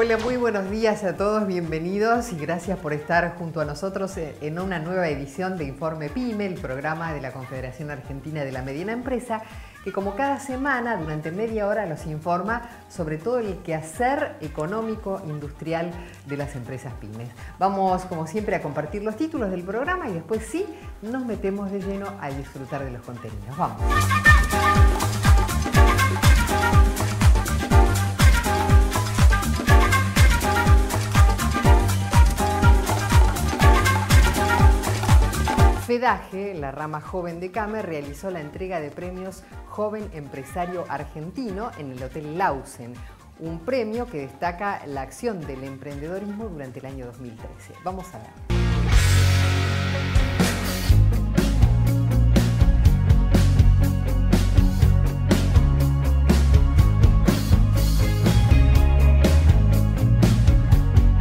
Hola, muy buenos días a todos, bienvenidos y gracias por estar junto a nosotros en una nueva edición de Informe PYME, el programa de la Confederación Argentina de la Mediana Empresa, que como cada semana, durante media hora, los informa sobre todo el quehacer económico, industrial de las empresas pymes. Vamos, como siempre, a compartir los títulos del programa y después sí, nos metemos de lleno a disfrutar de los contenidos. Vamos. La rama joven de CAME, realizó la entrega de premios Joven Empresario Argentino en el Hotel Lausen, un premio que destaca la acción del emprendedorismo durante el año 2013. Vamos a ver.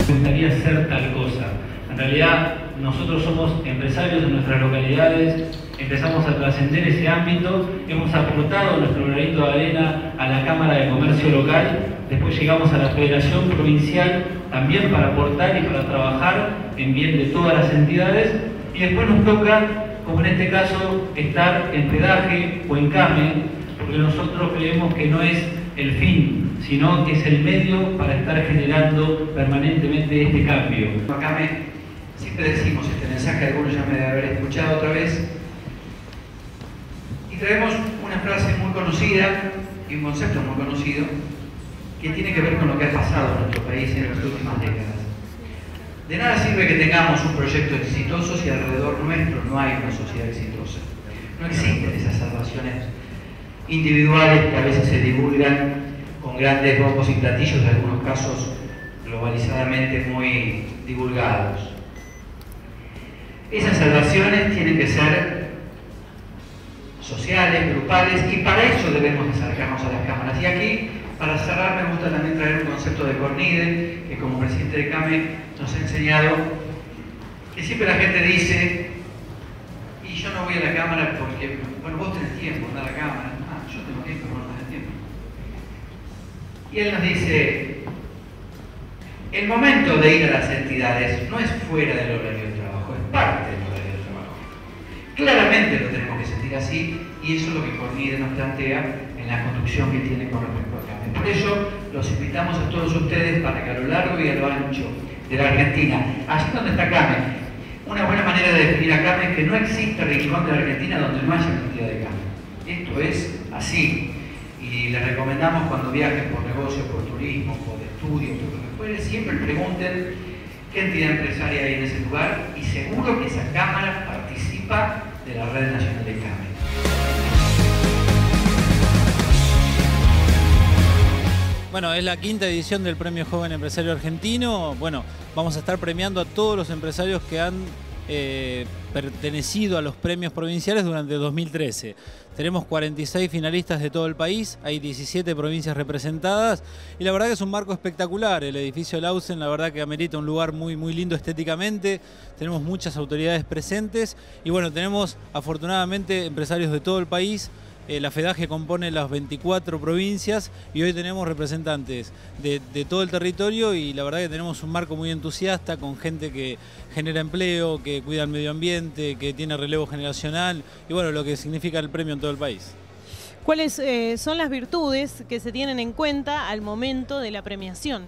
Me gustaría hacer tal cosa. En realidad nosotros somos empresarios en nuestras localidades, empezamos a trascender ese ámbito, hemos aportado nuestro granito de arena a la Cámara de Comercio local, después llegamos a la Federación Provincial también para aportar y para trabajar en bien de todas las entidades, y después nos toca, como en este caso, estar en pedaje o en CAME, porque nosotros creemos que no es el fin, sino que es el medio para estar generando permanentemente este cambio. Siempre decimos este mensaje, algunos ya me deben haber escuchado otra vez. Y traemos una frase muy conocida y un concepto muy conocido que tiene que ver con lo que ha pasado en nuestro país en las últimas décadas. De nada sirve que tengamos un proyecto exitoso si alrededor nuestro no hay una sociedad exitosa. No existen esas salvaciones individuales que a veces se divulgan con grandes bombos y platillos, en algunos casos globalizadamente muy divulgados. Esas salvaciones tienen que ser sociales, grupales, y para eso debemos acercarnos a las cámaras. Y aquí, para cerrar, me gusta también traer un concepto de Cornide, que como presidente de CAME nos ha enseñado que siempre la gente dice, y yo no voy a la cámara porque, bueno, vos tenés tiempo, anda a la cámara. Ah, yo tengo tiempo, pero no tenés tiempo. Y él nos dice, el momento de ir a las entidades no es fuera del horario parte de trabajo. Claramente lo tenemos que sentir así y eso es lo que Cornide nos plantea en la construcción que tiene con respecto a. Por eso los invitamos a todos ustedes para que a lo largo y a lo ancho de la Argentina, allí donde está CAME, una buena manera de definir a CAME es que no existe rincón de la Argentina donde no haya cantidad de CAME. Esto es así. Y les recomendamos cuando viajen por negocios, por turismo, por estudios, por lo que fuere, siempre pregunten qué entidad empresaria hay en ese lugar y seguro que esa Cámara participa de la Red Nacional de CAME. Bueno, es la quinta edición del Premio Joven Empresario Argentino. Bueno, vamos a estar premiando a todos los empresarios que han eh, pertenecido a los premios provinciales durante 2013. Tenemos 46 finalistas de todo el país, hay 17 provincias representadas y la verdad que es un marco espectacular. El edificio Lausen, la verdad que amerita un lugar muy, muy lindo estéticamente. Tenemos muchas autoridades presentes y bueno, tenemos afortunadamente empresarios de todo el país. Eh, la FEDAGE compone las 24 provincias y hoy tenemos representantes de, todo el territorio y la verdad que tenemos un marco muy entusiasta con gente que genera empleo, que cuida el medio ambiente, que tiene relevo generacional y bueno, lo que significa el premio en todo el país. ¿Cuáles eh, son las virtudes que se tienen en cuenta al momento de la premiación?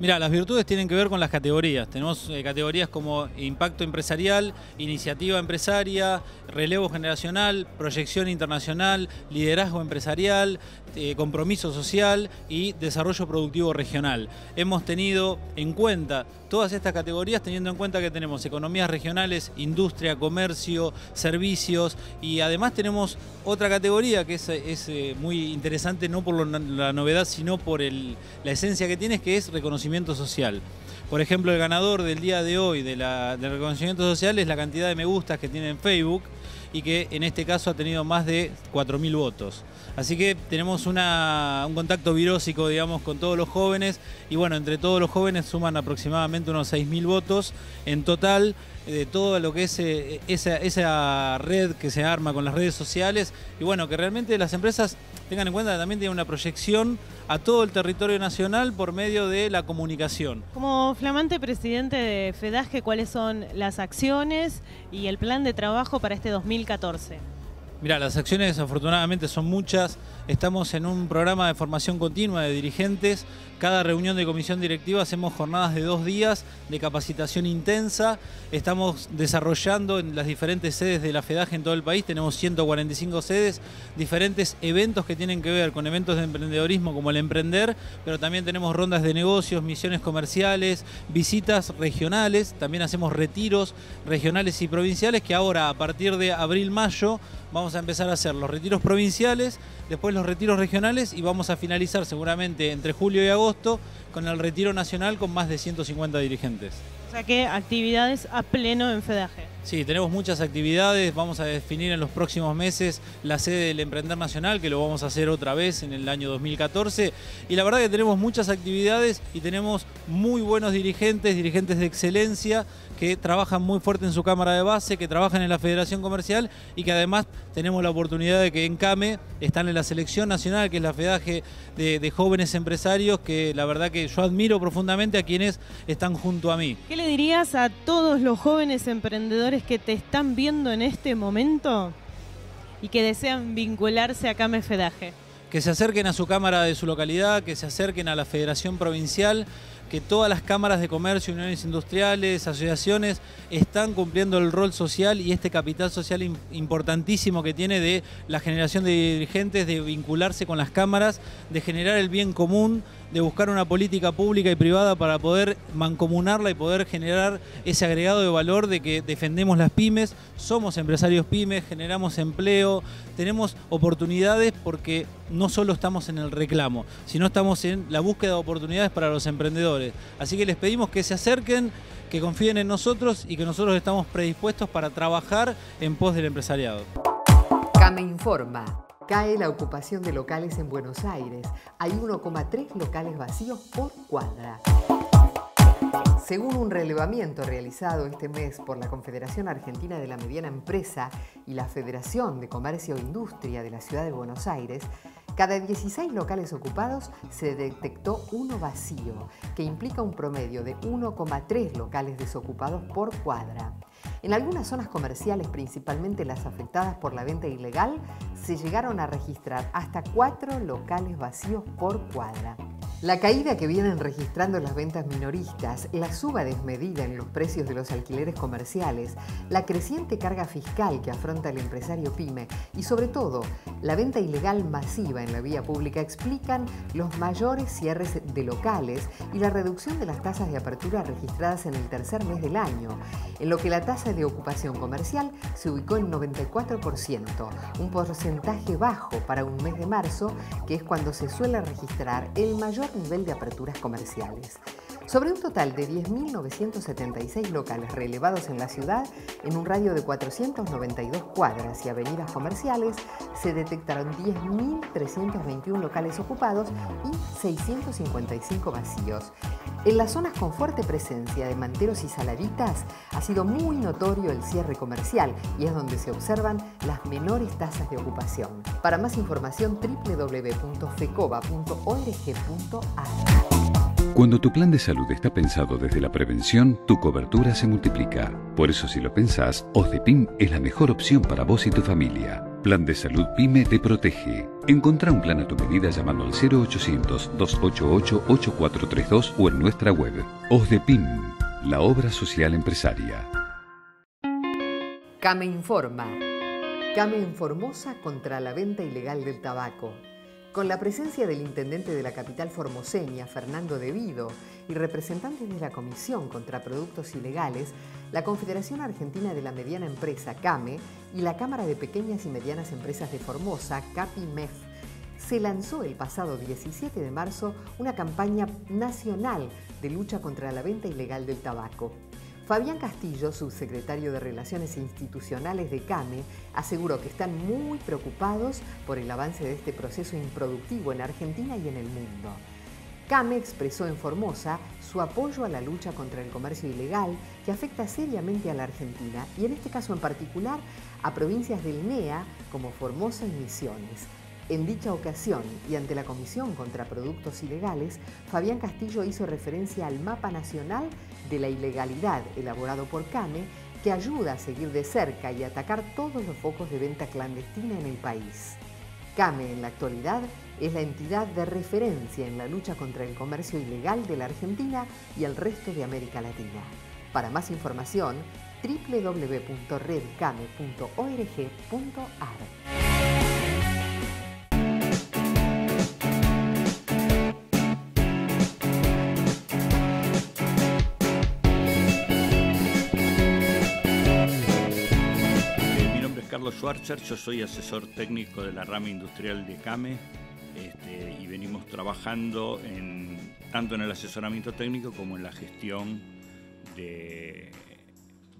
Mira, las virtudes tienen que ver con las categorías. Tenemos eh, categorías como impacto empresarial, iniciativa empresaria, relevo generacional, proyección internacional, liderazgo empresarial, eh, compromiso social y desarrollo productivo regional. Hemos tenido en cuenta todas estas categorías teniendo en cuenta que tenemos economías regionales, industria, comercio, servicios y además tenemos otra categoría que es, eh, muy interesante no por la novedad sino por la esencia que tiene que es reconocimiento social. Por ejemplo, el ganador del día de hoy de del reconocimiento social es la cantidad de me gustas que tiene en Facebook y que en este caso ha tenido más de 4.000 votos. Así que tenemos un contacto virósico, digamos, con todos los jóvenes y bueno, entre todos los jóvenes suman aproximadamente unos 6.000 votos en total de todo lo que es eh, esa, red que se arma con las redes sociales y bueno, que realmente las empresas tengan en cuenta que también tienen una proyección a todo el territorio nacional por medio de la comunicación. Como flamante presidente de FEDAGE, ¿cuáles son las acciones y el plan de trabajo para este 2014? Mira, las acciones afortunadamente son muchas. Estamos en un programa de formación continua de dirigentes. Cada reunión de comisión directiva hacemos jornadas de dos días de capacitación intensa. Estamos desarrollando en las diferentes sedes de la FEDAGE en todo el país, tenemos 145 sedes, diferentes eventos que tienen que ver con eventos de emprendedorismo como el emprender, pero también tenemos rondas de negocios, misiones comerciales, visitas regionales, también hacemos retiros regionales y provinciales que ahora a partir de abril-mayo vamos a empezar a hacer los retiros provinciales, después los retiros regionales y vamos a finalizar seguramente entre julio y agosto con el retiro nacional con más de 150 dirigentes. O sea que actividades a pleno en FEDAGE. Sí, tenemos muchas actividades, vamos a definir en los próximos meses la sede del Emprender Nacional, que lo vamos a hacer otra vez en el año 2014, y la verdad que tenemos muchas actividades y tenemos muy buenos dirigentes, dirigentes de excelencia, que trabajan muy fuerte en su cámara de base, que trabajan en la Federación Comercial y que además tenemos la oportunidad de que en CAME están en la selección nacional, que es la FEDAGE de, de jóvenes empresarios, que la verdad que yo admiro profundamente a quienes están junto a mí. ¿Qué le dirías a todos los jóvenes emprendedores que te están viendo en este momento y que desean vincularse a CAME FEDAGE? Que se acerquen a su cámara de su localidad, que se acerquen a la Federación Provincial, que todas las cámaras de comercio, uniones industriales, asociaciones están cumpliendo el rol social y este capital social importantísimo que tiene de la generación de dirigentes, de vincularse con las cámaras, de generar el bien común, de buscar una política pública y privada para poder mancomunarla y poder generar ese agregado de valor de que defendemos las pymes, somos empresarios pymes, generamos empleo, tenemos oportunidades porque no solo estamos en el reclamo, sino estamos en la búsqueda de oportunidades para los emprendedores. Así que les pedimos que se acerquen, que confíen en nosotros y que nosotros estamos predispuestos para trabajar en pos del empresariado. CAME informa. Cae la ocupación de locales en Buenos Aires. Hay 1,3 locales vacíos por cuadra. Según un relevamiento realizado este mes por la Confederación Argentina de la Mediana Empresa y la Federación de Comercio e Industria de la Ciudad de Buenos Aires, cada 16 locales ocupados se detectó uno vacío, que implica un promedio de 1,3 locales desocupados por cuadra. En algunas zonas comerciales, principalmente las afectadas por la venta ilegal, se llegaron a registrar hasta cuatro locales vacíos por cuadra. La caída que vienen registrando las ventas minoristas, la suba desmedida en los precios de los alquileres comerciales, la creciente carga fiscal que afronta el empresario pyme y sobre todo la venta ilegal masiva en la vía pública explican los mayores cierres de locales y la reducción de las tasas de apertura registradas en el tercer mes del año, en lo que la tasa de ocupación comercial se ubicó en 94%, un porcentaje bajo para un mes de marzo, que es cuando se suele registrar el mayor nivel de aperturas comerciales. Sobre un total de 10.976 locales relevados en la ciudad, en un radio de 492 cuadras y avenidas comerciales, se detectaron 10.321 locales ocupados y 655 vacíos. En las zonas con fuerte presencia de manteros y saladitas ha sido muy notorio el cierre comercial y es donde se observan las menores tasas de ocupación. Para más información www.fecoba.org.ar Cuando tu plan de salud está pensado desde la prevención, tu cobertura se multiplica. Por eso si lo pensás, OSDEPIM es la mejor opción para vos y tu familia. Plan de Salud PYME te protege. Encontrá un plan a tu medida llamando al 0800-288-8432 o en nuestra web. OSDEPIM, la obra social empresaria. CAME informa. CAME en Formosa contra la venta ilegal del tabaco. Con la presencia del intendente de la capital formoseña, Fernando Devido, y representantes de la Comisión contra Productos Ilegales, la Confederación Argentina de la Mediana Empresa, CAME, y la Cámara de Pequeñas y Medianas Empresas de Formosa, CAPIMEF, se lanzó el pasado 17 de marzo una campaña nacional de lucha contra la venta ilegal del tabaco. Fabián Castillo, subsecretario de Relaciones Institucionales de CAME, aseguró que están muy preocupados por el avance de este proceso improductivo en Argentina y en el mundo. CAME expresó en Formosa su apoyo a la lucha contra el comercio ilegal que afecta seriamente a la Argentina y en este caso en particular a provincias del NEA como Formosa y Misiones. En dicha ocasión y ante la Comisión contra Productos Ilegales, Fabián Castillo hizo referencia al mapa nacional de la ilegalidad elaborado por CAME que ayuda a seguir de cerca y atacar todos los focos de venta clandestina en el país. CAME en la actualidad es la entidad de referencia en la lucha contra el comercio ilegal de la Argentina y el resto de América Latina. Para más información, www.redcame.org.ar. Schwarzer, yo soy asesor técnico de la rama industrial de CAME este, y venimos trabajando en, tanto en el asesoramiento técnico como en la gestión de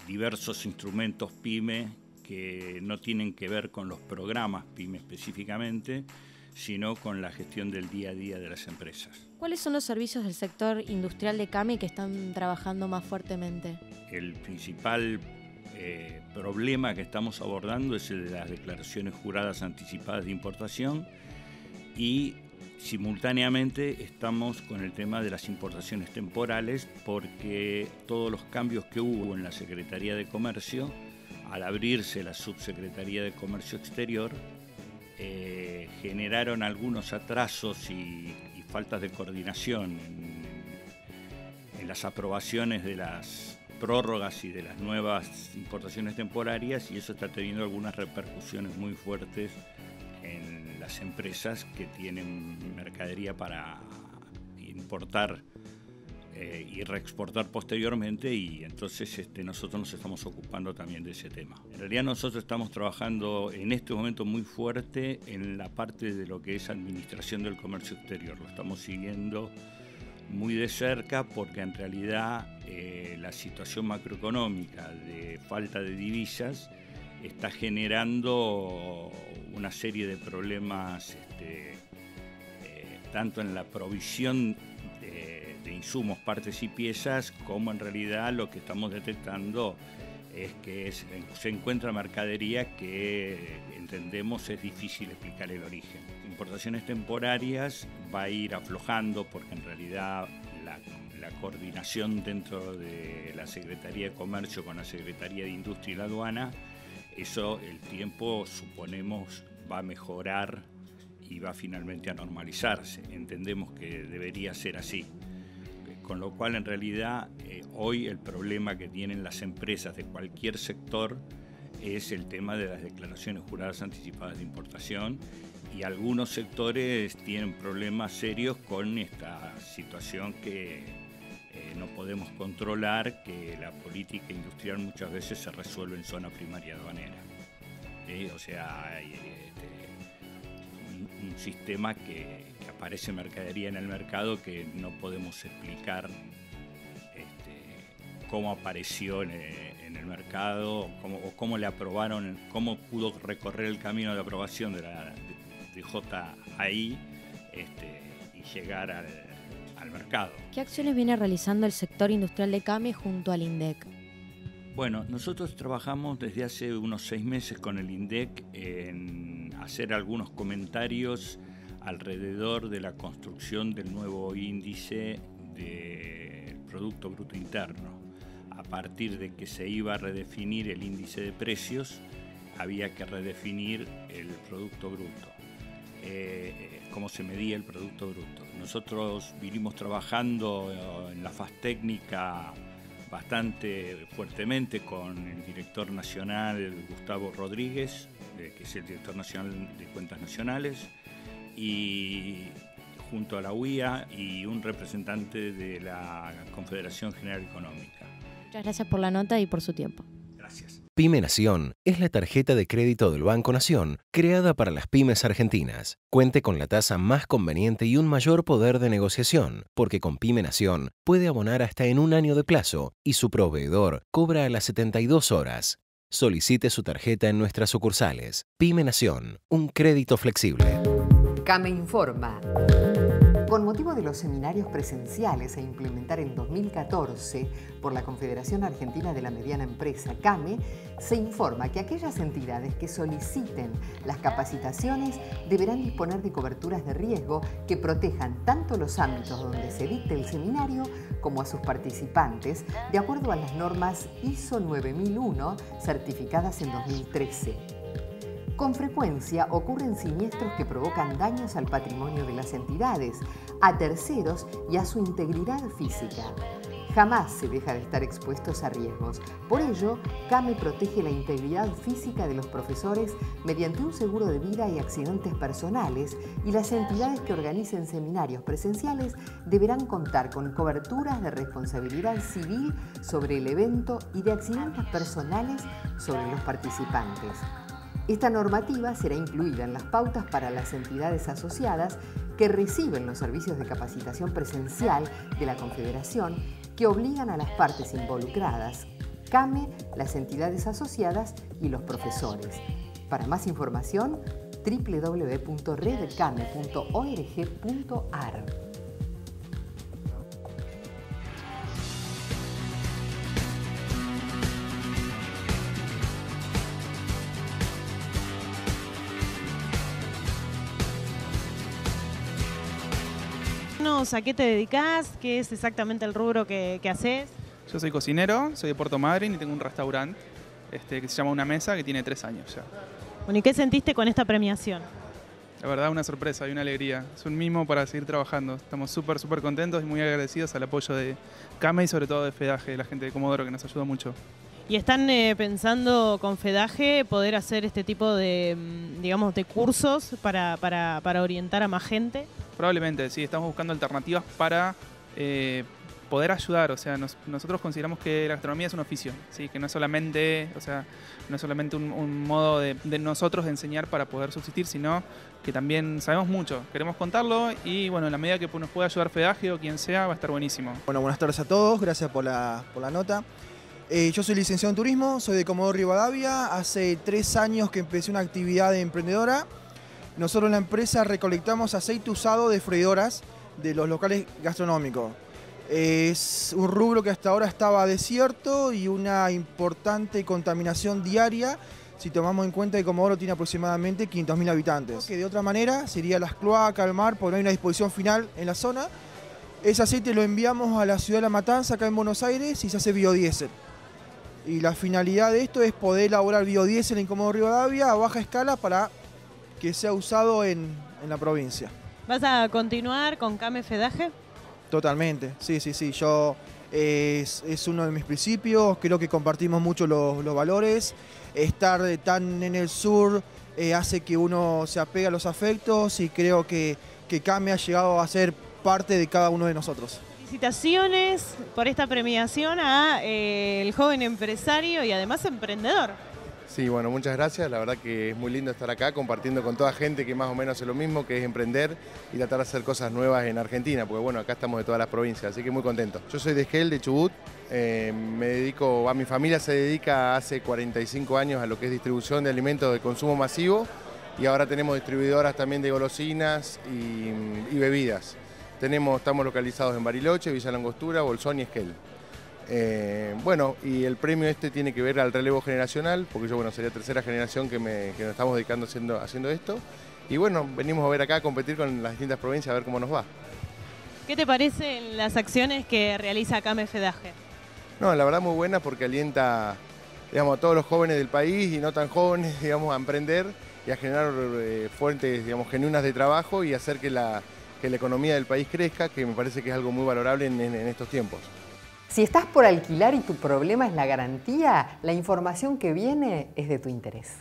diversos instrumentos PYME que no tienen que ver con los programas PYME específicamente, sino con la gestión del día a día de las empresas. ¿Cuáles son los servicios del sector industrial de CAME que están trabajando más fuertemente? El principal eh, problema que estamos abordando es el de las declaraciones juradas anticipadas de importación y simultáneamente estamos con el tema de las importaciones temporales porque todos los cambios que hubo en la Secretaría de Comercio, al abrirse la Subsecretaría de Comercio Exterior, eh, generaron algunos atrasos y, faltas de coordinación en las aprobaciones de las prórrogas y de las nuevas importaciones temporarias y eso está teniendo algunas repercusiones muy fuertes en las empresas que tienen mercadería para importar eh, y reexportar posteriormente y entonces este, nosotros nos estamos ocupando también de ese tema. En realidad nosotros estamos trabajando en este momento muy fuerte en la parte de lo que es administración del comercio exterior, lo estamos siguiendo muy de cerca porque en realidad eh, la situación macroeconómica de falta de divisas está generando una serie de problemas este, eh, tanto en la provisión de, de, insumos, partes y piezas, como en realidad lo que estamos detectando es que se encuentra mercadería que entendemos es difícil explicar el origen. Importaciones temporarias va a ir aflojando porque en realidad la, coordinación dentro de la Secretaría de Comercio con la Secretaría de Industria y la Aduana, eso el tiempo suponemos va a mejorar y va finalmente a normalizarse. Entendemos que debería ser así con lo cual en realidad eh, hoy el problema que tienen las empresas de cualquier sector es el tema de las declaraciones juradas anticipadas de importación y algunos sectores tienen problemas serios con esta situación que eh, no podemos controlar, que la política industrial muchas veces se resuelve en zona primaria aduanera. O sea, hay este, un sistema que, aparece mercadería en el mercado que no podemos explicar este, cómo apareció en el, mercado cómo, o cómo le aprobaron, cómo pudo recorrer el camino de aprobación de la DJI este, y llegar al, al mercado. ¿Qué acciones viene realizando el sector industrial de CAME junto al INDEC? Bueno, nosotros trabajamos desde hace unos seis meses con el INDEC en hacer algunos comentarios alrededor de la construcción del nuevo índice del Producto Bruto Interno. A partir de que se iba a redefinir el índice de precios, había que redefinir el Producto Bruto. Eh, cómo se medía el Producto Bruto. Nosotros vinimos trabajando en la faz técnica bastante fuertemente con el director nacional Gustavo Rodríguez, eh, que es el director nacional de cuentas nacionales, y junto a la UIA y un representante de la Confederación General Económica. Muchas gracias por la nota y por su tiempo. Gracias. Pyme Nación es la tarjeta de crédito del Banco Nación creada para las pymes argentinas. Cuente con la tasa más conveniente y un mayor poder de negociación, porque con Pyme Nación puede abonar hasta en un año de plazo y su proveedor cobra a las 72 horas. Solicite su tarjeta en nuestras sucursales. Pyme Nación, un crédito flexible. CAME informa. Con motivo de los seminarios presenciales a implementar en 2014 por la Confederación Argentina de la Mediana Empresa, CAME, se informa que aquellas entidades que soliciten las capacitaciones deberán disponer de coberturas de riesgo que protejan tanto los ámbitos donde se dicte el seminario como a sus participantes, de acuerdo a las normas ISO 9001 certificadas en 2013. Con frecuencia ocurren siniestros que provocan daños al patrimonio de las entidades, a terceros y a su integridad física. Jamás se deja de estar expuestos a riesgos. Por ello, CAME protege la integridad física de los profesores mediante un seguro de vida y accidentes personales y las entidades que organicen seminarios presenciales deberán contar con coberturas de responsabilidad civil sobre el evento y de accidentes personales sobre los participantes. Esta normativa será incluida en las pautas para las entidades asociadas que reciben los servicios de capacitación presencial de la Confederación que obligan a las partes involucradas, CAME, las entidades asociadas y los profesores. Para más información, ¿a qué te dedicas? ¿Qué es exactamente el rubro que, haces? Yo soy cocinero, soy de Puerto Madryn y tengo un restaurante este, que se llama Una Mesa, que tiene tres años ya. Bueno, ¿y qué sentiste con esta premiación? La verdad, una sorpresa y una alegría. Es un mimo para seguir trabajando. Estamos súper, súper contentos y muy agradecidos al apoyo de CAME y sobre todo de FEDAGE, la gente de Comodoro, que nos ayuda mucho. ¿Y están eh, pensando con FEDAGE poder hacer este tipo de, mm, digamos, de cursos para, para orientar a más gente? Probablemente, sí, estamos buscando alternativas para eh, poder ayudar. O sea, nosotros consideramos que la gastronomía es un oficio, ¿sí? que no es solamente, o sea, no es solamente un, modo de, nosotros de enseñar para poder subsistir, sino que también sabemos mucho, queremos contarlo y bueno, en la medida que nos pueda ayudar Fedaje o quien sea, va a estar buenísimo. Bueno, buenas tardes a todos, gracias por la, nota. Eh, yo soy licenciado en turismo, soy de Comodoro Rivadavia, hace tres años que empecé una actividad emprendedora nosotros en la empresa recolectamos aceite usado de freidoras de los locales gastronómicos. Es un rubro que hasta ahora estaba desierto y una importante contaminación diaria si tomamos en cuenta que Comodoro tiene aproximadamente 500.000 habitantes. Que de otra manera sería las cloacas, el mar, porque no hay una disposición final en la zona. Ese aceite lo enviamos a la ciudad de La Matanza, acá en Buenos Aires, y se hace biodiesel. Y la finalidad de esto es poder elaborar biodiesel en Comodoro Rivadavia a baja escala para que se ha usado en, la provincia. ¿Vas a continuar con Came Fedaje? Totalmente, sí, sí, sí. Yo es, uno de mis principios, creo que compartimos mucho los, valores. Estar tan en el sur eh, hace que uno se apegue a los afectos y creo que, que Came ha llegado a ser parte de cada uno de nosotros. Felicitaciones por esta premiación a eh, el joven empresario y además emprendedor. Sí, bueno, muchas gracias. La verdad que es muy lindo estar acá compartiendo con toda gente que más o menos hace lo mismo, que es emprender y tratar de hacer cosas nuevas en Argentina, porque bueno, acá estamos de todas las provincias, así que muy contento. Yo soy de Esquel, de Chubut, eh, me dedico, a mi familia se dedica hace 45 años a lo que es distribución de alimentos de consumo masivo y ahora tenemos distribuidoras también de golosinas y, bebidas. Tenemos, estamos localizados en Bariloche, Villa Langostura, Bolsón y Esquel. Eh, bueno, y el premio este tiene que ver al relevo generacional, porque yo, bueno, sería tercera generación que, me, nos estamos dedicando haciendo, haciendo esto. Y bueno, venimos a ver acá, a competir con las distintas provincias, a ver cómo nos va. ¿Qué te parecen las acciones que realiza CAME Fedaje? No, la verdad muy buena porque alienta digamos, a todos los jóvenes del país y no tan jóvenes digamos, a emprender y a generar eh, fuentes digamos, genuinas de trabajo y hacer que la, que la economía del país crezca, que me parece que es algo muy valorable en estos tiempos. Si estás por alquilar y tu problema es la garantía, la información que viene es de tu interés.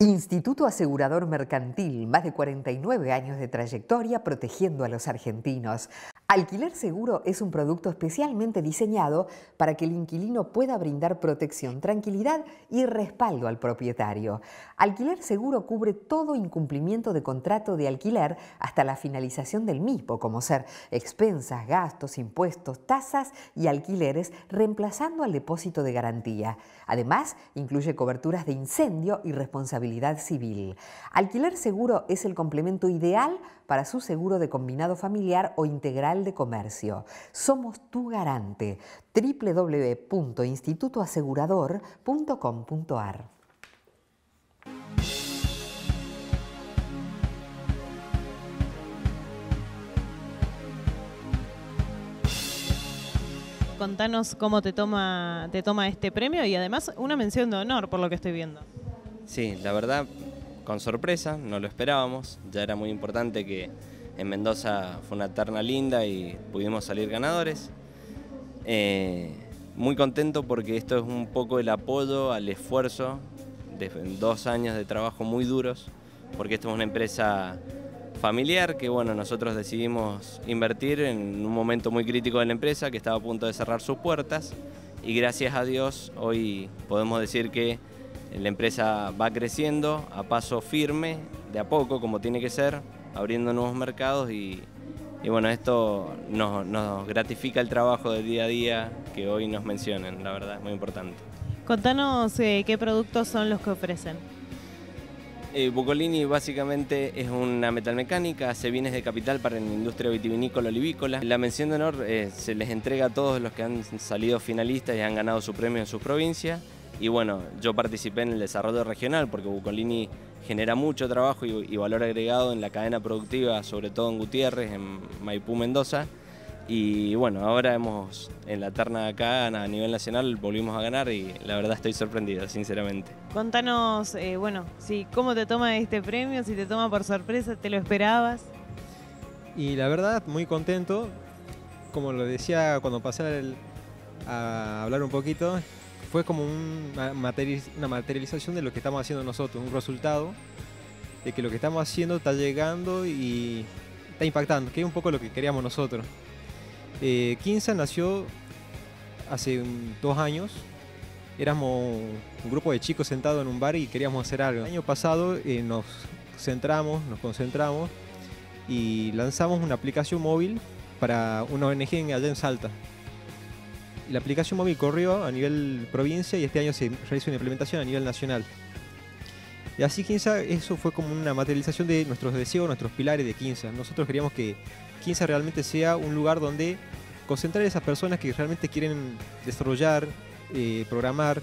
Instituto Asegurador Mercantil, más de 49 años de trayectoria protegiendo a los argentinos. Alquiler Seguro es un producto especialmente diseñado para que el inquilino pueda brindar protección, tranquilidad y respaldo al propietario. Alquiler Seguro cubre todo incumplimiento de contrato de alquiler hasta la finalización del mismo, como ser expensas, gastos, impuestos, tasas y alquileres, reemplazando al depósito de garantía. Además, incluye coberturas de incendio y responsabilidad civil. Alquiler Seguro es el complemento ideal para su seguro de combinado familiar o integral de comercio. Somos tu garante. www.institutoasegurador.com.ar Contanos cómo te toma, te toma este premio y además una mención de honor por lo que estoy viendo. Sí, la verdad con sorpresa, no lo esperábamos, ya era muy importante que en Mendoza fue una terna linda y pudimos salir ganadores. Eh, muy contento porque esto es un poco el apoyo al esfuerzo de dos años de trabajo muy duros, porque esto es una empresa familiar que bueno, nosotros decidimos invertir en un momento muy crítico de la empresa que estaba a punto de cerrar sus puertas y gracias a Dios hoy podemos decir que la empresa va creciendo a paso firme, de a poco, como tiene que ser, abriendo nuevos mercados y, bueno, esto nos, gratifica el trabajo del día a día que hoy nos mencionan, la verdad, muy importante. Contanos eh, qué productos son los que ofrecen. Eh, Bucolini básicamente es una metalmecánica, hace bienes de capital para la industria vitivinícola olivícola. La mención de honor eh, se les entrega a todos los que han salido finalistas y han ganado su premio en su provincia. Y bueno, yo participé en el desarrollo regional porque Bucolini genera mucho trabajo y, valor agregado en la cadena productiva, sobre todo en Gutiérrez, en Maipú, Mendoza. Y bueno, ahora hemos, en la terna acá a nivel nacional, volvimos a ganar y la verdad estoy sorprendido, sinceramente. Contanos, eh, bueno, si, ¿cómo te toma este premio? Si te toma por sorpresa, ¿te lo esperabas? Y la verdad, muy contento. Como lo decía cuando pasé a hablar un poquito, fue como una materialización de lo que estamos haciendo nosotros, un resultado de que lo que estamos haciendo está llegando y está impactando, que es un poco lo que queríamos nosotros. Eh, nació hace dos años, éramos un grupo de chicos sentados en un bar y queríamos hacer algo. El año pasado eh, nos centramos, nos concentramos y lanzamos una aplicación móvil para una ONG allá en Salta, la aplicación móvil corrió a nivel provincia y este año se realizó una implementación a nivel nacional. Y así Quinza, eso fue como una materialización de nuestros deseos, nuestros pilares de Quinza. Nosotros queríamos que Quinza realmente sea un lugar donde concentrar a esas personas que realmente quieren desarrollar, eh, programar,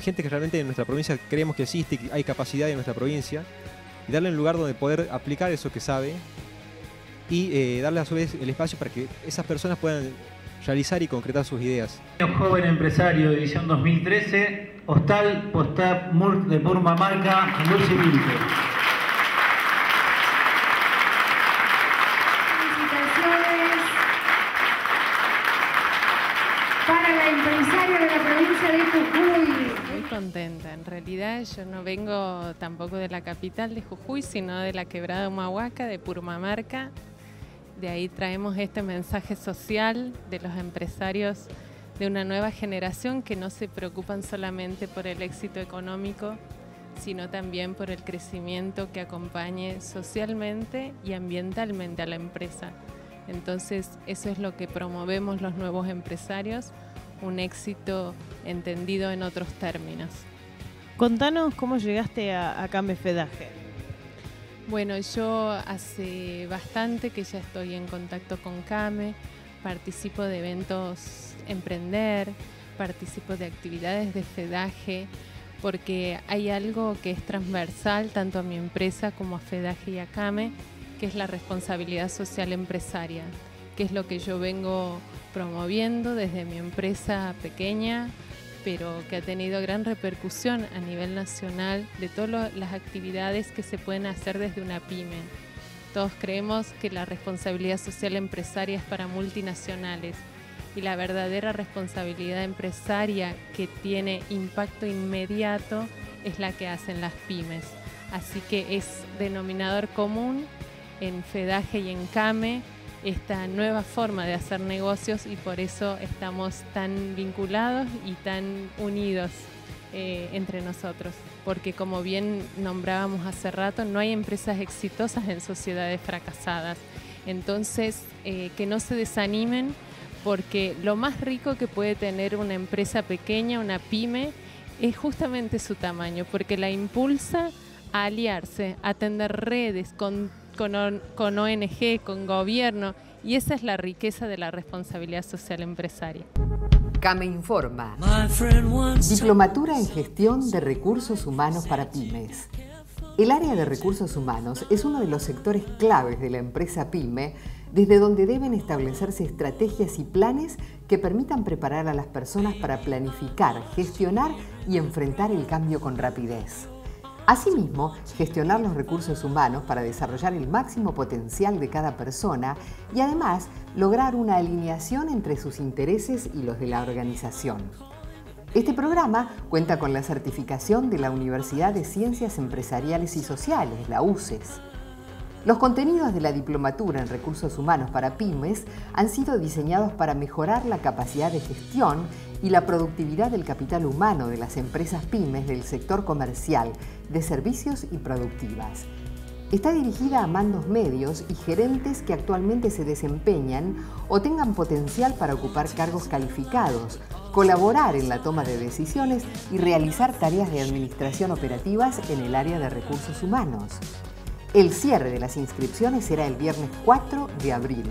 gente que realmente en nuestra provincia creemos que existe, que hay capacidad en nuestra provincia, y darle un lugar donde poder aplicar eso que sabe y eh, darle a su vez el espacio para que esas personas puedan realizar y concretar sus ideas. Joven empresario, edición 2013, Hostal Postal de Purmamarca, Felicitaciones para la empresaria de la provincia de Jujuy. Muy contenta. En realidad yo no vengo tampoco de la capital de Jujuy, sino de la quebrada Humahuaca, de Purmamarca, de ahí traemos este mensaje social de los empresarios de una nueva generación que no se preocupan solamente por el éxito económico, sino también por el crecimiento que acompañe socialmente y ambientalmente a la empresa. Entonces, eso es lo que promovemos los nuevos empresarios, un éxito entendido en otros términos. Contanos cómo llegaste a, a Cambe Fedaje. Bueno, yo hace bastante que ya estoy en contacto con CAME, participo de eventos Emprender, participo de actividades de FEDAGE, porque hay algo que es transversal tanto a mi empresa como a FEDAGE y a CAME, que es la responsabilidad social empresaria, que es lo que yo vengo promoviendo desde mi empresa pequeña pero que ha tenido gran repercusión a nivel nacional de todas las actividades que se pueden hacer desde una pyme. Todos creemos que la responsabilidad social empresaria es para multinacionales y la verdadera responsabilidad empresaria que tiene impacto inmediato es la que hacen las pymes. Así que es denominador común en FEDAGE y en CAME esta nueva forma de hacer negocios y por eso estamos tan vinculados y tan unidos eh, entre nosotros. Porque como bien nombrábamos hace rato, no hay empresas exitosas en sociedades fracasadas. Entonces, eh, que no se desanimen porque lo más rico que puede tener una empresa pequeña, una pyme, es justamente su tamaño, porque la impulsa a aliarse, a tender redes con, con, ONG, con gobierno, y esa es la riqueza de la responsabilidad social empresaria. CAME Informa. Diplomatura en Gestión de Recursos Humanos para Pymes. El área de recursos humanos es uno de los sectores claves de la empresa PYME, desde donde deben establecerse estrategias y planes que permitan preparar a las personas para planificar, gestionar y enfrentar el cambio con rapidez. Asimismo, gestionar los recursos humanos para desarrollar el máximo potencial de cada persona y además lograr una alineación entre sus intereses y los de la organización. Este programa cuenta con la certificación de la Universidad de Ciencias Empresariales y Sociales, la UCES. Los contenidos de la diplomatura en recursos humanos para pymes han sido diseñados para mejorar la capacidad de gestión y la productividad del capital humano de las empresas pymes del sector comercial, de servicios y productivas. Está dirigida a mandos medios y gerentes que actualmente se desempeñan o tengan potencial para ocupar cargos calificados, colaborar en la toma de decisiones y realizar tareas de administración operativas en el área de recursos humanos. El cierre de las inscripciones será el viernes 4 de abril.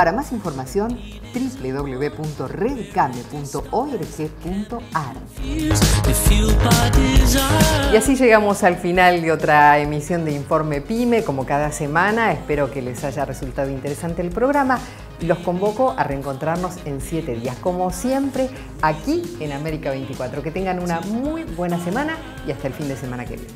Para más información, www.redcame.org.ar. Y así llegamos al final de otra emisión de Informe Pyme, como cada semana. Espero que les haya resultado interesante el programa. Los convoco a reencontrarnos en siete días, como siempre, aquí en América 24. Que tengan una muy buena semana y hasta el fin de semana que viene.